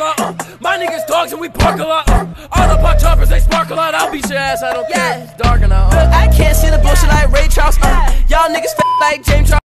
lot. Uh. My niggas dogs and we park a lot. Uh. All the pop choppers, they spark a lot. I'll beat your ass, I don't care. It's dark enough. Uh. I can't see the bullshit like Ray Charles. Uh, y'all niggas f- like James Charles.